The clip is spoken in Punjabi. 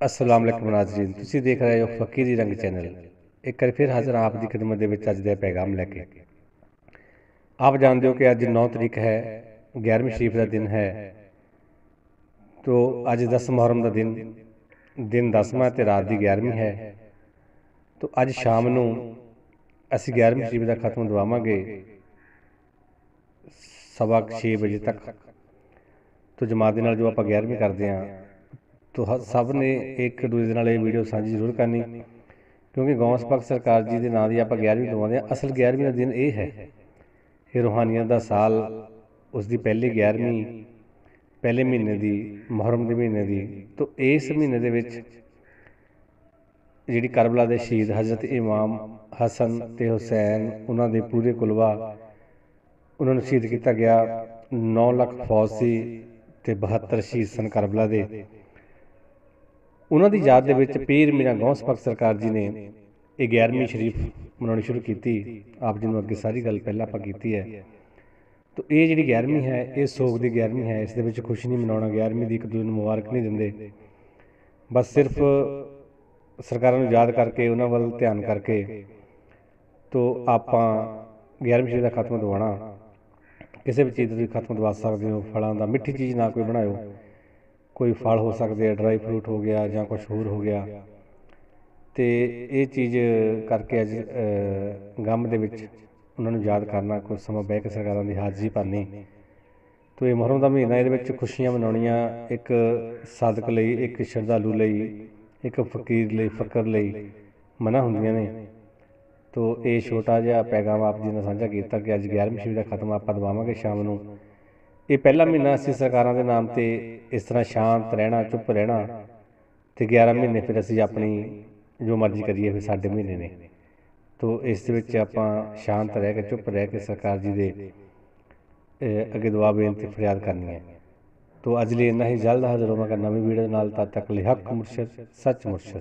ਅਸਲਾਮ ਅਲੈਕੁਮ ਨਾਜ਼ਰੀਨ, ਤੁਸੀਂ ਦੇਖ ਰਹੇ ਹੋ ਫਕੀਰੀ ਰੰਗ ਚੈਨਲ। ਇੱਕ ਵਾਰ ਫਿਰ ਹਾਜ਼ਰ ਆਪ ਦੀ ਖidmat ਦੇ ਵਿੱਚ ਅੱਜ ਦਾ ਪੈਗਾਮ ਲੈ ਕੇ। ਆਪ ਜਾਣਦੇ ਹੋ ਕਿ ਅੱਜ 9 ਤਰੀਕ ਹੈ 11ਵੀਂ ਸ਼ਰੀਫ ਦਾ ਦਿਨ ਹੈ। ਤੋ ਅੱਜ 10 ਮੁਹਰਮ ਦਾ ਦਿਨ ਦਿਨ 10ਵਾਂ ਤੇ ਰਾਤ ਦੀ 11ਵੀਂ ਹੈ। ਤੋ ਅੱਜ ਸ਼ਾਮ ਨੂੰ ਅਸੀਂ 11ਵੀਂ ਸ਼ਰੀਫ ਦਾ ਖਤਮ ਦਵਾਵਾਂਗੇ ਸਵਾ 6 ਵਜੇ ਤੱਕ। ਤੋ ਜਮਾਤ ਦੇ ਨਾਲ ਜੋ ਆਪਾਂ 11ਵੀਂ ਕਰਦੇ ਹਾਂ ਤੋ ਸਭ ਨੇ ਇੱਕ ਦੂਜੇ ਦੇ ਨਾਲ ਇਹ ਵੀਡੀਓ ਸਾਂਝੀ ਜ਼ਰੂਰ ਕਰਨੀ। ਕਿਉਂਕਿ ਗੌਸ ਪਾਕ ਸਰਕਾਰ ਜੀ ਦੇ ਨਾਂ ਦੀ ਆਪਾਂ 11ਵੀਂ ਦਵਾਉਂਦੇ ਹਾਂ। ਅਸਲ 11ਵੀਂ ਦਾ ਦਿਨ ਇਹ ਹੈ। ਇਹ ਰੂਹਾਨੀਅਤ ਦਾ ਸਾਲ, ਉਸ ਦੀ ਪਹਿਲੀ 11ਵੀਂ ਪਹਿਲੇ ਮਹੀਨੇ ਦੀ, ਮੁਹਰਮ ਦੇ ਮਹੀਨੇ ਦੀ। ਤੋ ਇਸ ਮਹੀਨੇ ਦੇ ਵਿੱਚ ਜਿਹੜੀ ਕਰਬਲਾ ਦੇ ਸ਼ਹੀਦ ਹਜ਼ਰਤ ਇਮਾਮ ਹਸਨ ਤੇ ਹੁਸੈਨ, ਉਹਨਾਂ ਦੇ ਪੂਰੇ ਕੁਲਵਾ, ਉਹਨਾਂ ਨੂੰ ਸ਼ਹੀਦ ਕੀਤਾ ਗਿਆ। 9 ਲੱਖ ਫੌਜ ਸੀ ਤੇ 72 ਸ਼ਹੀਦ ਸਨ ਕਰਬਲਾ ਦੇ। ਉਹਨਾਂ ਦੀ ਯਾਦ ਦੇ ਵਿੱਚ ਪੀਰ ਮੀਰਾਂ ਗੌਸ ਪਾਕ ਸਰਕਾਰ ਜੀ ਨੇ ਇਹ 11ਵੀਂ ਸ਼ਰੀਫ ਮਨਾਉਣੀ ਸ਼ੁਰੂ ਕੀਤੀ। ਆਪ ਜੀ ਨੂੰ ਅੱਗੇ ਸਾਰੀ ਗੱਲ ਪਹਿਲਾਂ ਆਪਾਂ ਕੀਤੀ ਹੈ। ਤੋ ਇਹ ਜਿਹੜੀ 11ਵੀਂ ਹੈ ਇਹ ਸੋਗ ਦੀ 11ਵੀਂ ਹੈ ਇਸ ਦੇ ਵਿੱਚ ਖੁਸ਼ੀ ਨਹੀਂ ਮਨਾਉਣਾ 11ਵੀਂ ਦੀ ਇੱਕ ਦੂਜੇ ਨੂੰ ਮੁਬਾਰਕ ਨਹੀਂ ਦਿੰਦੇ। ਬਸ ਸਿਰਫ ਸਰਕਾਰਾਂ ਨੂੰ ਯਾਦ ਕਰਕੇ ਉਹਨਾਂ ਵੱਲ ਧਿਆਨ ਕਰਕੇ। ਤੋ ਆਪਾਂ 11ਵੀਂ ਸ਼ਰੀਫ ਦਾ ਖਾਤਮਾ ਦਵਾਉਣਾ ਕਿਸੇ ਵੀ ਚੀਜ਼ ਦਾ ਖਾਤਮਾ ਦਵਾ ਸਕਦੇ ਹੋ ਫਲਾਂ ਦਾ ਮਿੱਠੀ ਚੀਜ਼ ਨਾ ਕੋਈ ਬਣਾਇਓ। ਕੋਈ ਫਲ ਹੋ ਸਕਦੇ ਆ, ਡਰਾਈ ਫਰੂਟ ਹੋ ਗਿਆ ਜਾਂ ਕੁਝ ਹੋਰ ਹੋ ਗਿਆ। ਤੇ ਇਹ ਚੀਜ਼ ਕਰਕੇ ਅੱਜ ਗਮ ਦੇ ਵਿੱਚ ਉਹਨਾਂ ਨੂੰ ਯਾਦ ਕਰਨਾ ਕੁਝ ਸਮਾਂ ਬਹਿ ਕੇ ਸਰਕਾਰਾਂ ਦੀ ਹਾਜ਼ਰੀ ਭਰਨੀ। ਤੋ ਇਹ ਮੁਹਰਮ ਦਾ ਮਹੀਨਾ ਇਹਦੇ ਵਿੱਚ ਖੁਸ਼ੀਆਂ ਮਨਾਉਣੀਆਂ, ਇੱਕ ਸਾਧਕ ਲਈ, ਇੱਕ ਸ਼ਰਧਾਲੂ ਲਈ, ਇੱਕ ਫਕੀਰ ਲਈ, ਫਕਰ ਲਈ ਮਨਾ ਹੁੰਦੀਆਂ ਨੇ। ਤੋ ਇਹ ਛੋਟਾ ਜਿਹਾ ਪੈਗਾਮ ਆਪ ਜੀ ਨਾਲ ਸਾਂਝਾ ਕੀਤਾ ਕਿ ਅੱਜ 11ਵੀਂ ਸ਼ਰੀਫ ਦਾ ਖਤਮ ਆਪਾਂ ਦਵਾਵਾਂਗੇ ਸ਼ਾਮ ਨੂੰ। ਇਹ ਪਹਿਲਾ ਮਹੀਨਾ ਅਸੀਂ ਸਰਕਾਰਾਂ ਦੇ ਨਾਮ ਤੇ ਇਸ ਤਰ੍ਹਾਂ ਸ਼ਾਂਤ ਰਹਿਣਾ ਚੁੱਪ ਰਹਿਣਾ ਤੇ 11 ਮਹੀਨੇ ਫਿਰ ਅਸੀਂ ਆਪਣੀ ਜੋ ਮਰਜ਼ੀ ਕਰੀਏ ਫਿਰ ਸਾਡੇ ਮਹੀਨੇ ਨੇ। ਤੋ ਇਸ ਦੇ ਵਿੱਚ ਆਪਾਂ ਸ਼ਾਂਤ ਰਹਿ ਕੇ ਚੁੱਪ ਰਹਿ ਕੇ ਸਰਕਾਰ ਜੀ ਦੇ ਅਹ, ਅੱਗੇ ਦੁਆ ਬੇਨਤੀ ਫਰਿਆਦ ਕਰਨੀ ਹੈ। ਤੋ ਅੱਜ ਲਈ ਇੰਨਾ ਹੀ। ਜਲਦ ਹਾਜ਼ਰ ਹੋਵਾਂਗਾ ਨਵੀਂ ਵੀਡੀਓ ਨਾਲ। ਤਦ ਤੱਕ ਲਈ ਹੱਕ ਮੁਰਸ਼ਦ ਸੱਚ ਮੁਰਸ਼ਦ।